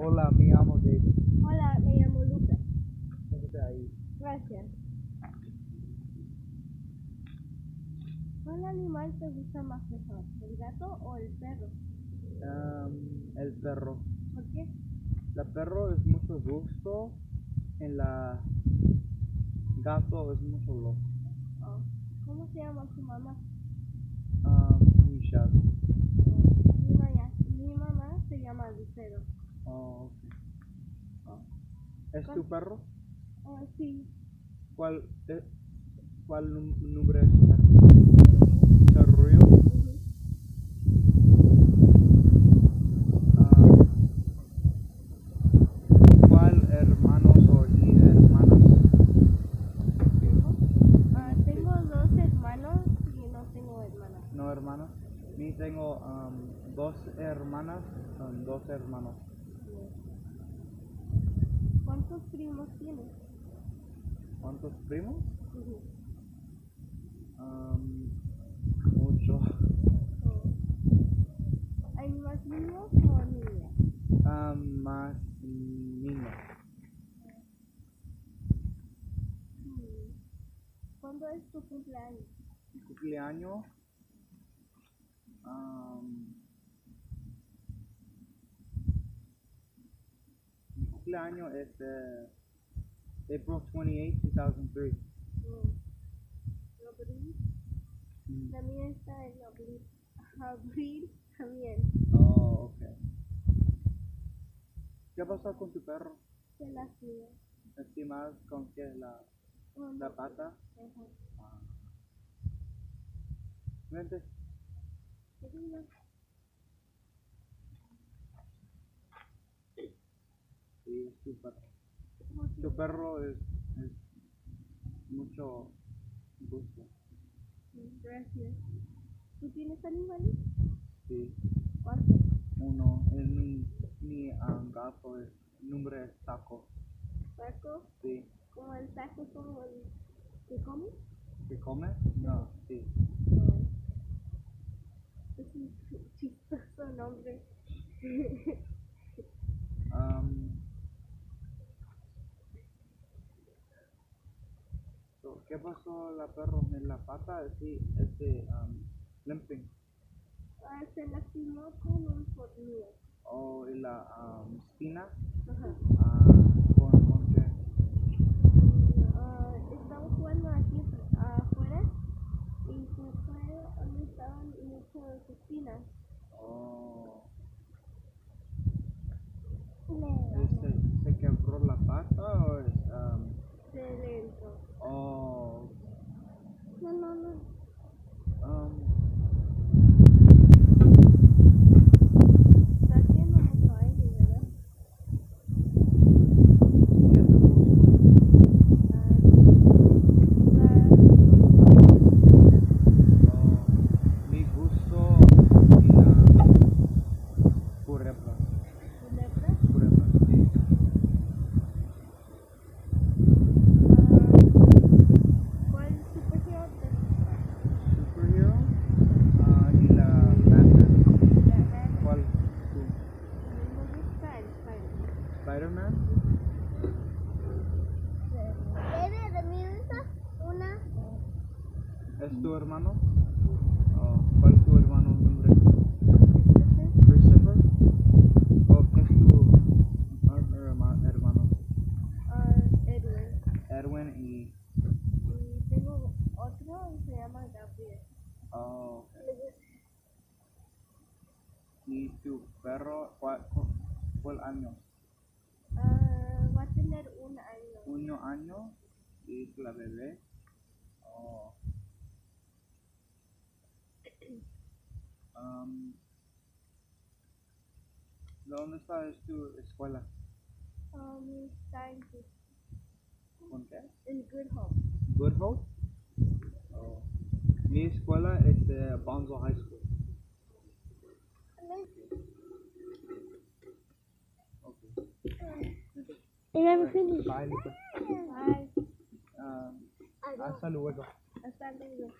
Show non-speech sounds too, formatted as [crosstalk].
Hola, me llamo David. Hola, me llamo Lucas. Siéntate ahí. Gracias. ¿Cuál animal te gusta más mejor? ¿El gato o el perro? Am, el perro. ¿Por qué? La perro es mucho gusto. En la gato es mucho loco. Oh, ¿Cómo se llama su mamá? Um, Michelle. Mi, ma- mi mamá se llama Lucero. Oh, ok. Oh. ¿Es tu perro? Oh, sí. ¿Cuál, eh, cuál nombre es tu perro? Desarrollo. Ujú. Ah, ¿Cuál hermanos o hermanas? Ah, tengo dos hermanos y no tengo hermanas. No hermanas. Ni tengo dos hermanas, um, dos hermanos. ¿Cuántos primos tienes? ¿Cuántos primos? Am, mucho. Oh. ¿Hay más niños o niñas? Am, más niños. Hmm. ¿Cuándo es tu cumpleaños? Mi cumpleaños. am, mi cumpleaños es eh, April 28, 2003. Mm. ¿Abril? Mm. La mía está en abril. [laughs] Abril también. Oh, ok. ¿Qué pasó con tu perro? Se las mías. ¿Estimas con que la, Oh, la pata? Ajá. Ah. Vente. ¿Qué digo? Sí, es tu perro. ¿Cómo se Tu perro es, es mucho gusto. Gracias. ¿Tú tienes animales? Sí. ¿Cuántos? Uno, el, mi, mi ah, gato es, nombre es Taco. ¿Taco? Sí. ¿Como el taco como el que come? ¿Qué come? No, sí. No. Es un ch- chistoso nombre. [laughs] ¿Qué pasó la perro en la pata? Sí, este um, limping. Ah, se lastimó con un tornillo. O en la am, espina. Ajá. ah, ¿con, con qué? Ah, estaba jugando aquí afuera y se fue donde estaban muchas espinas. Oh, ¿se, ¿Se quebró la pata o es...? am, se le entró. oh, No, no, no. um, Está haciendo mucho aire, ¿verdad? ¿qué te gusta? Oh, mi gusto y la currepa. ¿Culebra? Currepa, sí. ¿Cuál superhero te gusta? Superhero ah, y la Batman. Batman. ¿Cuál? tú? A mí me gusta el Spider-Man. ¿Spider-Man? Debe de mí una. ¿Es tu hermano? Oh, ¿Cuál es tu hermano nombre? Christopher? ¿O qué es tu hermano? Ah, Edward. Edwin y... Y tengo otro y se llama Gabriel. Oh, ok. ¿Y tu perro? ¿Cuál, cu- cuál año? Ah, va a tener un año. ¿Un año? ¿Y la bebé? Oh. Um, ¿Dónde está es tu escuela? Um, está en, ¿Con qué? en Good Hope. Good Hope? Oh. Mi escuela es de Bonzo High School. Okay. Y me finish. Bye, Lucas. Bye. Um, hasta luego. Hasta luego.